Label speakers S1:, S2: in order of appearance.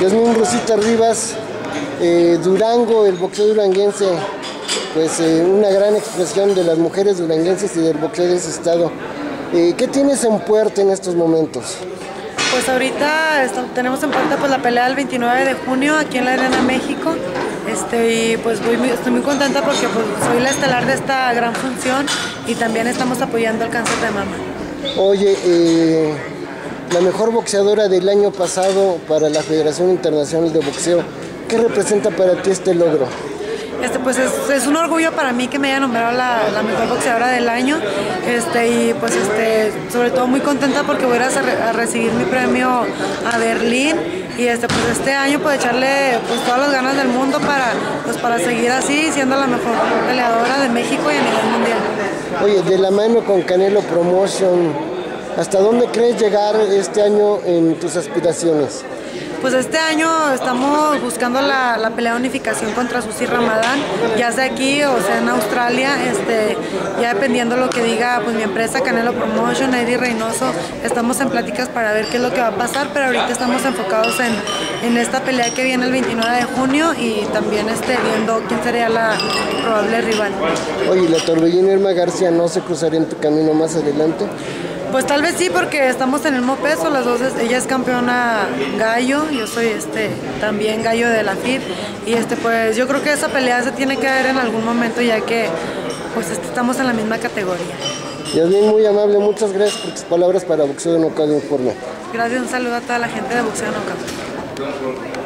S1: Yasmín Rosita Rivas, eh, Durango, el boxeo duranguense, pues eh, una gran expresión de las mujeres duranguenses y del boxeo de ese estado. Eh, ¿Qué tienes en puerta en estos momentos?
S2: Pues ahorita está- tenemos en puerta pues la pelea del 29 de junio aquí en la Arena México. Este, y pues voy estoy muy contenta porque pues, soy la estelar de esta gran función y también estamos apoyando el cáncer de mama.
S1: Oye, eh, la mejor boxeadora del año pasado para la Federación Internacional de Boxeo, ¿qué representa para ti este logro?
S2: Este, pues es, es un orgullo para mí que me haya nombrado la, la mejor boxeadora del año. Este, y pues este, sobre todo muy contenta porque voy a re- a recibir mi premio a Berlín. Y este, pues este año pues echarle pues todas las ganas del mundo para, pues, para seguir así siendo la mejor peleadora de México y a nivel mundial.
S1: Oye, de la mano con Canelo Promotion, ¿hasta dónde crees llegar este año en tus aspiraciones?
S2: Pues este año estamos buscando la, la pelea de unificación contra Susi Ramadán, ya sea aquí o sea en Australia, este, ya dependiendo lo que diga pues mi empresa Canelo Promotion, Eddie Reynoso, estamos en pláticas para ver qué es lo que va a pasar, pero ahorita estamos enfocados en, en esta pelea que viene el 29 de junio y también este, viendo quién sería la probable rival.
S1: Oye, ¿la torbellina Irma García no se cruzaría en tu camino más adelante?
S2: Pues tal vez sí, porque estamos en el mismo peso, las dos, ella es campeona gallo, yo soy este también gallo de la FIR, y este pues yo creo que esa pelea se tiene que ver en algún momento ya que pues este, estamos en la misma categoría.
S1: Yasmín, muy amable, muchas gracias por tus palabras para Boxeo de Nocao de Informe.
S2: Gracias, un saludo a toda la gente de Boxeo Knockout.